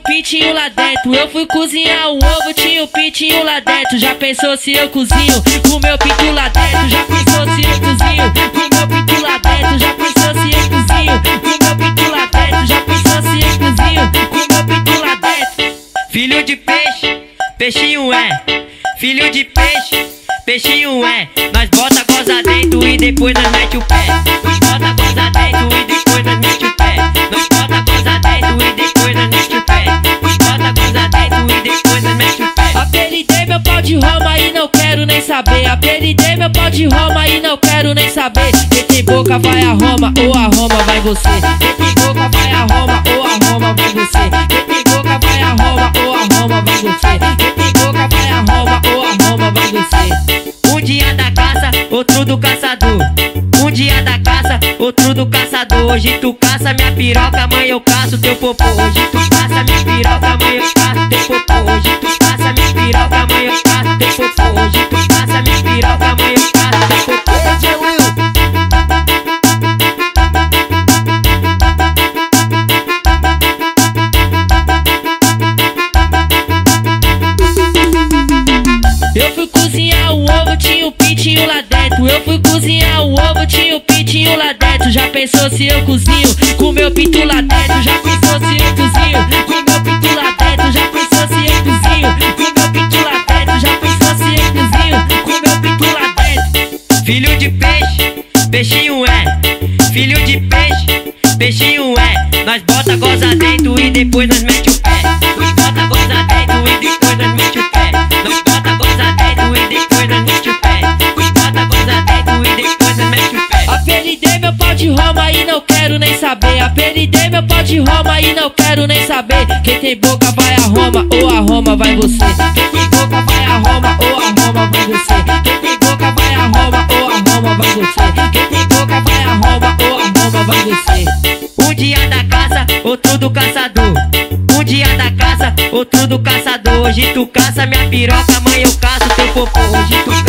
pintinho lá dentro. Eu fui cozinhar o ovo, tinha um pintinho lá dentro. Já pensou se eu cozinho com meu pinto lá dentro? Já pensou se eu cozinho com meu pinto lá dentro? Já pensou se eu cozinho com meu pinto lá dentro? Já pensou se eu cozinho com meu pinto lá dentro? Filho de peixe, peixinho é. Filho de peixe, peixinho é. Nós bota goza dentro e depois nós mete o pé. Saber. Meu pau de Roma e não quero nem saber. Quem tem boca vai a Roma ou a Roma vai você. Quem tem boca vai a Roma ou a Roma vai você. Quem tem boca vai a Roma ou a Roma vai você. Quem tem boca vai a Roma ou a Roma vai você. Um dia da caça, outro do caçador. Um dia da caça, outro do caçador. Hoje tu caça minha piroca, amanhã eu caço teu popô. Hoje tu caça minha piroca, amanhã eu caço teu popô. Hoje tu fui cozinhar o ovo, tinha um pintinho lá dentro. Eu fui cozinhar o ovo, tinha um pintinho lá dentro. Já pensou se eu cozinho com meu pinto lá dentro? Já pensou se eu cozinho com meu pinto lá dentro? Já pensou se eu cozinho com meu pinto lá dentro? Já pensou se eu cozinho com meu pinto lá dentro? Filho de peixe, peixinho é. Filho de peixe, peixinho é. Nós bota goza dentro e depois nós mete o saber. Meu pau de Roma e não quero nem saber. Quem tem boca vai a Roma ou a Roma vai você. Quem tem boca vai a Roma ou a Roma vai você. Quem tem boca vai a Roma ou a Roma vai você. Quem tem boca vai a Roma ou a Roma vai você. Um dia da caça, outro do caçador. Um dia da caça, outro do caçador. Hoje tu caça minha piroca, amanhã eu caço teu popô. Hoje tu caça